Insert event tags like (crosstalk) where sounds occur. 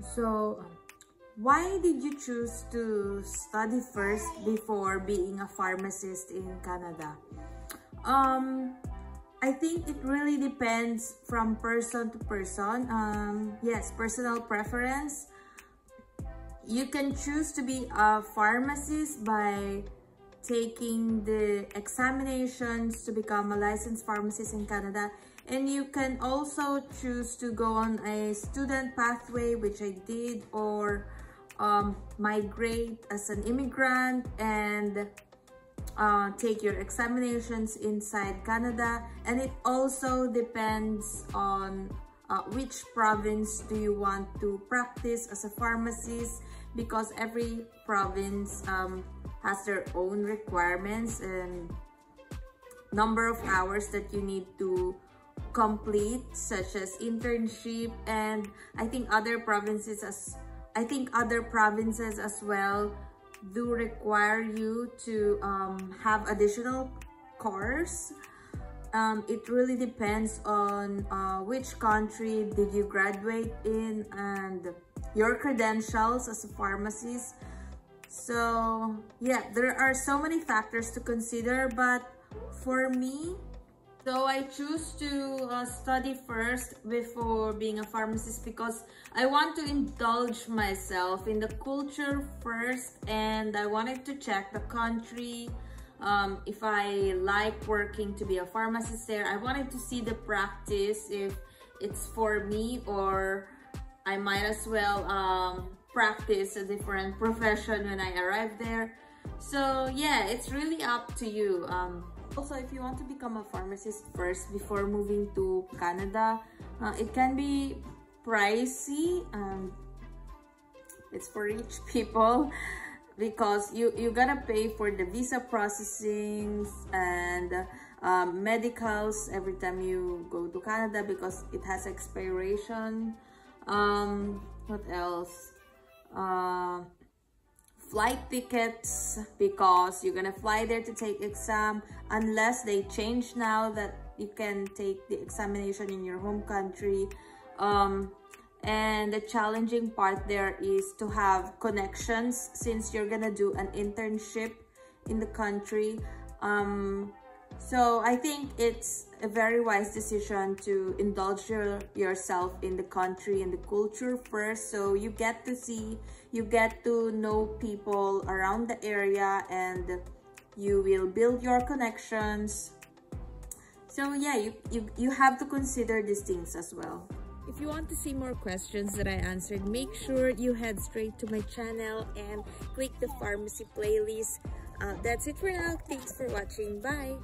So, why did you choose to study first before being a pharmacist in Canada? Um, I think it really depends from person to person. Um, yes, personal preference. You can choose to be a pharmacist by taking the examinations to become a licensed pharmacist in Canada. And you can also choose to go on a student pathway, which I did, or um, migrate as an immigrant and uh, take your examinations inside Canada. And it also depends on uh, which province do you want to practice as a pharmacist because every province um, has their own requirements and number of hours that you need to complete such as internship and I think other provinces as I think other provinces as well do require you to um, have additional course. Um, it really depends on uh, which country did you graduate in and your credentials as a pharmacist so yeah there are so many factors to consider but for me so I choose to uh, study first before being a pharmacist because I want to indulge myself in the culture first and I wanted to check the country, um, if I like working to be a pharmacist there. I wanted to see the practice if it's for me or I might as well um, practice a different profession when I arrive there. So yeah, it's really up to you. Um, also, if you want to become a pharmacist first before moving to Canada, uh, it can be pricey. Um, it's for rich (laughs) people because you, you gotta pay for the visa processing and um, medicals every time you go to Canada because it has expiration. Um, what else? Uh, flight tickets because you're gonna fly there to take exam unless they change now that you can take the examination in your home country um, and the challenging part there is to have connections since you're gonna do an internship in the country um, so I think it's a very wise decision to indulge your, yourself in the country and the culture first. So you get to see, you get to know people around the area and you will build your connections. So yeah, you, you, you have to consider these things as well. If you want to see more questions that I answered, make sure you head straight to my channel and click the pharmacy playlist. Uh, that's it for now. Thanks for watching. Bye!